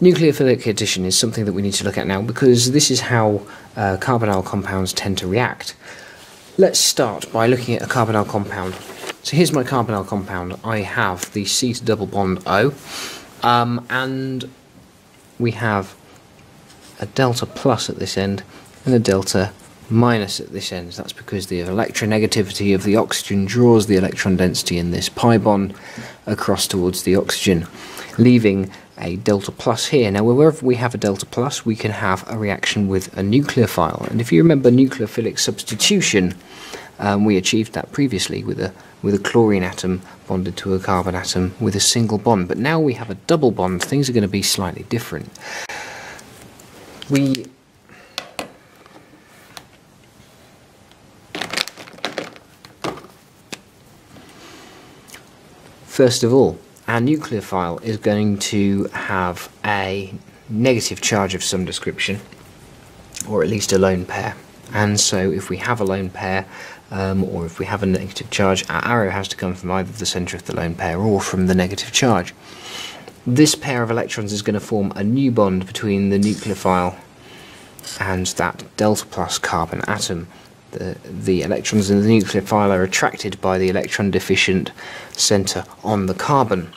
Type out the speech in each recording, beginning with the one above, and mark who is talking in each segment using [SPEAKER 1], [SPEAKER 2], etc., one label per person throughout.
[SPEAKER 1] Nucleophilic addition is something that we need to look at now because this is how uh, carbonyl compounds tend to react. Let's start by looking at a carbonyl compound. So here's my carbonyl compound. I have the C to double bond O, um, and we have a delta plus at this end and a delta minus at this end. That's because the electronegativity of the oxygen draws the electron density in this pi bond across towards the oxygen, leaving a delta plus here. Now wherever we have a delta plus we can have a reaction with a nucleophile and if you remember nucleophilic substitution um, we achieved that previously with a with a chlorine atom bonded to a carbon atom with a single bond but now we have a double bond things are going to be slightly different. We First of all, our nucleophile is going to have a negative charge of some description, or at least a lone pair. And so if we have a lone pair, um, or if we have a negative charge, our arrow has to come from either the centre of the lone pair or from the negative charge. This pair of electrons is going to form a new bond between the nucleophile and that delta plus carbon atom the, the electrons in the nucleophile are attracted by the electron deficient centre on the carbon.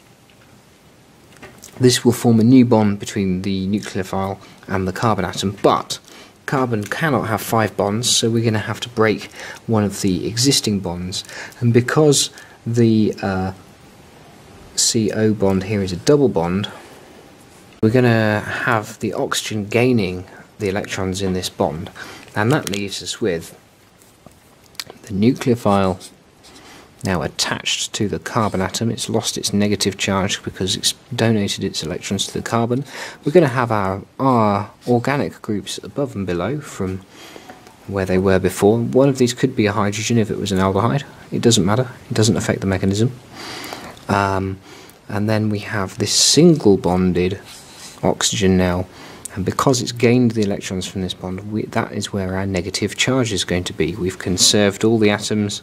[SPEAKER 1] This will form a new bond between the nucleophile and the carbon atom, but carbon cannot have five bonds, so we're going to have to break one of the existing bonds. And because the uh, CO bond here is a double bond, we're going to have the oxygen gaining the electrons in this bond, and that leaves us with the nucleophile now attached to the carbon atom. It's lost its negative charge because it's donated its electrons to the carbon. We're going to have our, our organic groups above and below from where they were before. One of these could be a hydrogen if it was an aldehyde. It doesn't matter. It doesn't affect the mechanism. Um, and then we have this single bonded oxygen now and because it's gained the electrons from this bond, we, that is where our negative charge is going to be. We've conserved all the atoms,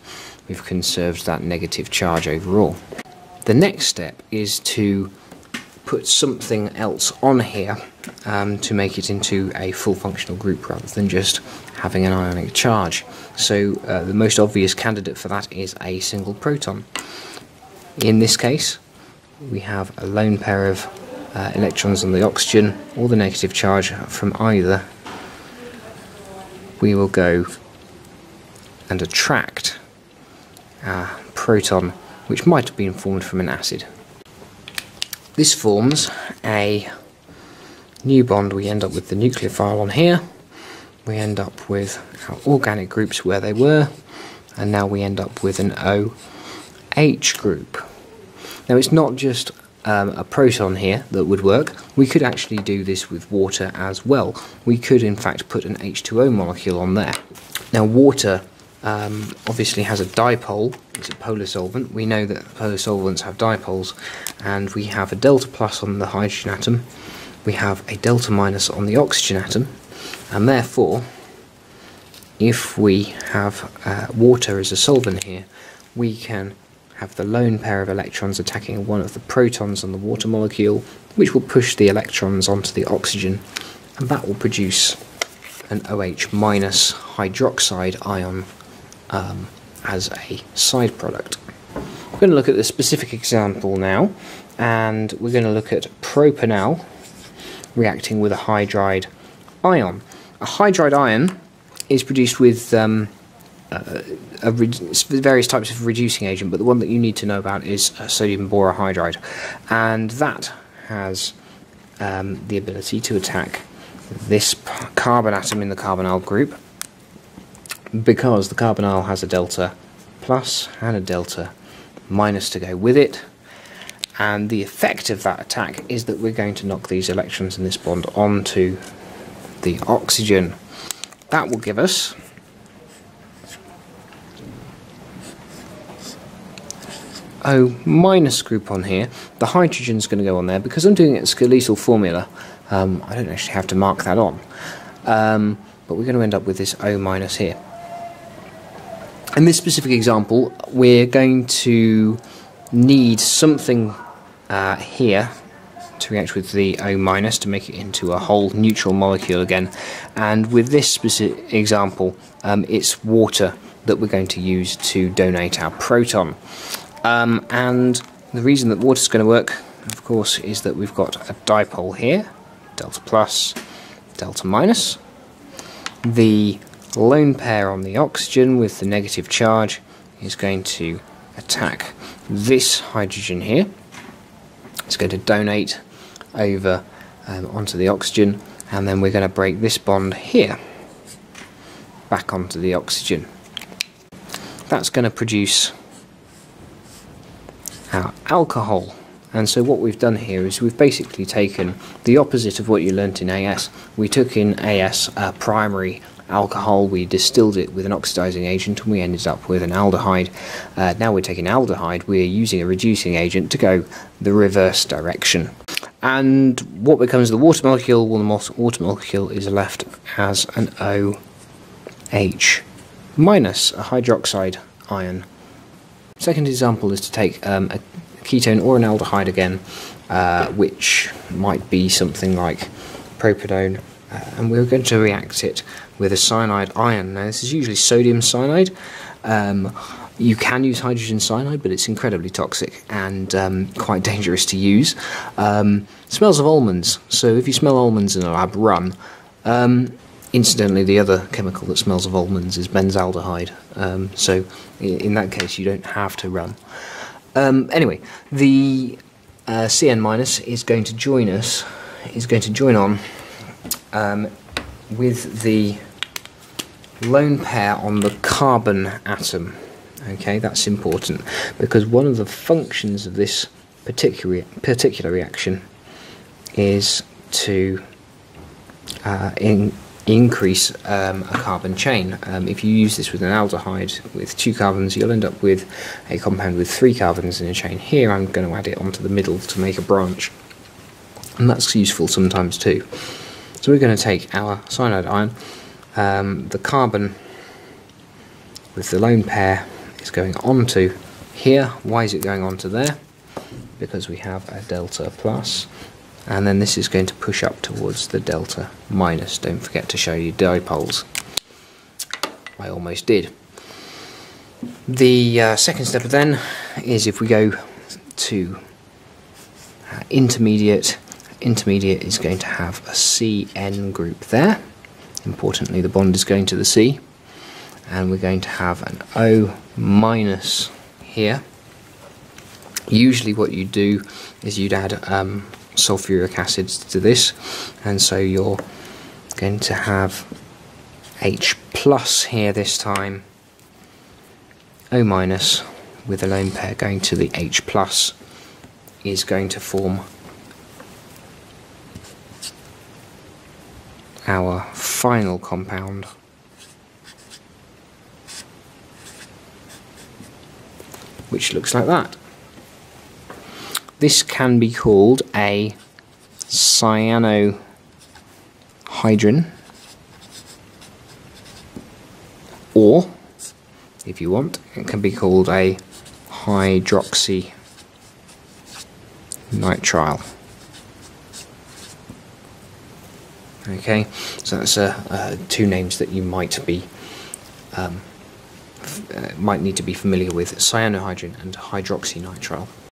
[SPEAKER 1] we've conserved that negative charge overall. The next step is to put something else on here um, to make it into a full functional group rather than just having an ionic charge. So uh, the most obvious candidate for that is a single proton. In this case, we have a lone pair of uh, electrons on the oxygen or the negative charge from either, we will go and attract a proton which might have been formed from an acid. This forms a new bond. We end up with the nucleophile on here. We end up with our organic groups where they were. And now we end up with an OH group. Now it's not just um, a proton here that would work. We could actually do this with water as well. We could in fact put an H2O molecule on there. Now water um, obviously has a dipole, it's a polar solvent. We know that polar solvents have dipoles and we have a delta plus on the hydrogen atom, we have a delta minus on the oxygen atom and therefore if we have uh, water as a solvent here we can have the lone pair of electrons attacking one of the protons on the water molecule, which will push the electrons onto the oxygen, and that will produce an OH minus hydroxide ion um, as a side product. We're going to look at the specific example now, and we're going to look at propanal reacting with a hydride ion. A hydride ion is produced with um, uh, various types of reducing agent, but the one that you need to know about is sodium borohydride, and that has um, the ability to attack this carbon atom in the carbonyl group because the carbonyl has a delta plus and a delta minus to go with it and the effect of that attack is that we're going to knock these electrons in this bond onto the oxygen. That will give us O minus group on here, the hydrogen's going to go on there. Because I'm doing it skeletal formula, um, I don't actually have to mark that on. Um, but we're going to end up with this O minus here. In this specific example, we're going to need something uh, here to react with the O minus to make it into a whole neutral molecule again. And with this specific example, um, it's water that we're going to use to donate our proton. Um, and the reason that water is going to work, of course, is that we've got a dipole here, delta plus, delta minus. The lone pair on the oxygen with the negative charge is going to attack this hydrogen here. It's going to donate over um, onto the oxygen and then we're going to break this bond here back onto the oxygen. That's going to produce our alcohol and so what we've done here is we've basically taken the opposite of what you learnt in AS. We took in AS a primary alcohol, we distilled it with an oxidizing agent, and we ended up with an aldehyde. Uh, now we're taking aldehyde, we're using a reducing agent to go the reverse direction. And what becomes the water molecule? Well, the water molecule is left as an OH minus a hydroxide ion. Second example is to take um, a ketone or an aldehyde again, uh, which might be something like propanone, uh, and we're going to react it with a cyanide ion. Now, this is usually sodium cyanide. Um, you can use hydrogen cyanide, but it's incredibly toxic and um, quite dangerous to use. Um, smells of almonds. So if you smell almonds in a lab, run. Um, incidentally, the other chemical that smells of almonds is benzaldehyde. Um, so in that case, you don't have to run. Um, anyway, the uh, Cn minus is going to join us, is going to join on um, with the lone pair on the carbon atom. Okay, that's important because one of the functions of this particular particular reaction is to uh, in, increase um, a carbon chain. Um, if you use this with an aldehyde with two carbons, you'll end up with a compound with three carbons in a chain. Here I'm going to add it onto the middle to make a branch, and that's useful sometimes too. So we're going to take our cyanide ion, um, the carbon with the lone pair is going onto here. Why is it going onto there? Because we have a delta plus and then this is going to push up towards the delta minus. Don't forget to show you dipoles. I almost did. The uh, second step then is if we go to uh, intermediate, intermediate is going to have a CN group there. Importantly, the bond is going to the C, and we're going to have an O minus here. Usually, what you do is you'd add um, sulfuric acids to this and so you're going to have H plus here this time O minus with a lone pair going to the H plus is going to form our final compound which looks like that. This can be called a cyanohydrin. Or if you want it can be called a hydroxy nitrile okay so that's uh, uh, two names that you might be um, uh, might need to be familiar with cyanohydrin and hydroxy hydroxynitrile